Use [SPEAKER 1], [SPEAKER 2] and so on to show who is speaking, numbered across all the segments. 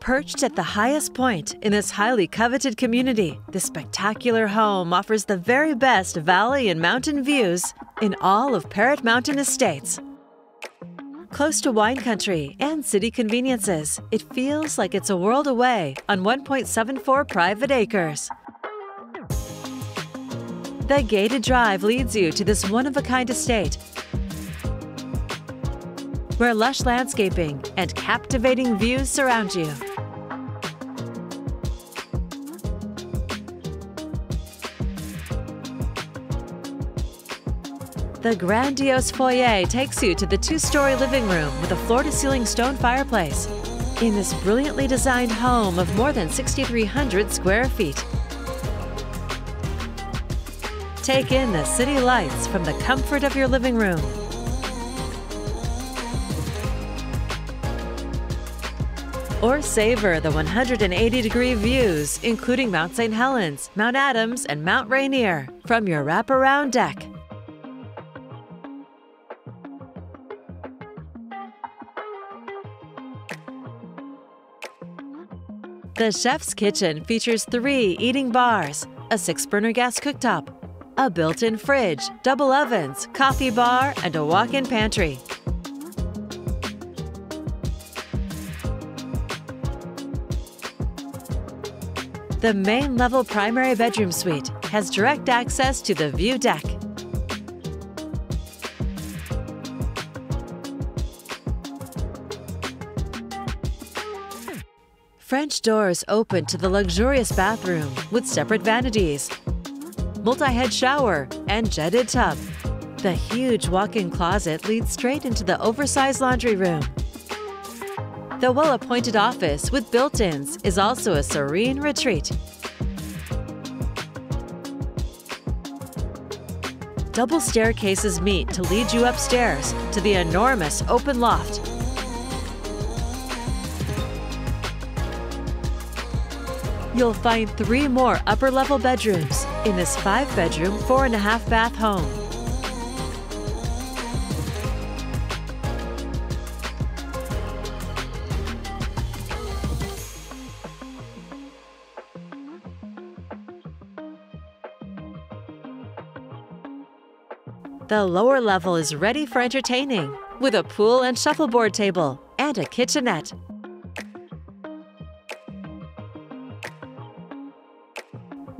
[SPEAKER 1] Perched at the highest point in this highly coveted community, this spectacular home offers the very best valley and mountain views in all of Parrett Mountain Estates. Close to wine country and city conveniences, it feels like it's a world away on 1.74 private acres. The gated drive leads you to this one of a kind estate where lush landscaping and captivating views surround you. The grandiose foyer takes you to the two-story living room with a floor-to-ceiling stone fireplace in this brilliantly designed home of more than 6,300 square feet. Take in the city lights from the comfort of your living room. Or savor the 180-degree views, including Mount St. Helens, Mount Adams, and Mount Rainier from your wraparound deck. The chef's kitchen features three eating bars, a six burner gas cooktop, a built in fridge, double ovens, coffee bar, and a walk in pantry. The main level primary bedroom suite has direct access to the view deck. French doors open to the luxurious bathroom with separate vanities, multi-head shower, and jetted tub. The huge walk-in closet leads straight into the oversized laundry room. The well-appointed office with built-ins is also a serene retreat. Double staircases meet to lead you upstairs to the enormous open loft You'll find three more upper level bedrooms in this five bedroom, four and a half bath home. The lower level is ready for entertaining with a pool and shuffleboard table and a kitchenette.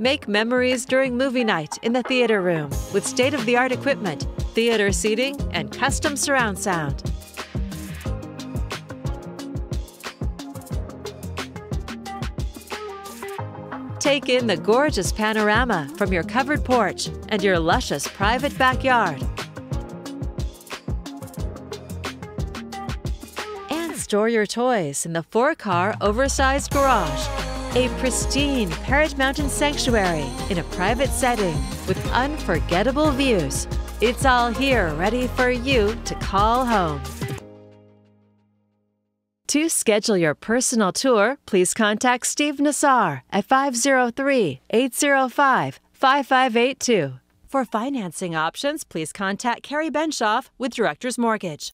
[SPEAKER 1] Make memories during movie night in the theater room with state-of-the-art equipment, theater seating, and custom surround sound. Take in the gorgeous panorama from your covered porch and your luscious private backyard. And store your toys in the four-car oversized garage a pristine Parrett Mountain sanctuary in a private setting with unforgettable views. It's all here ready for you to call home. To schedule your personal tour, please contact Steve Nassar at 503 805 5582. For financing options, please contact Carrie Benshoff with Director's Mortgage.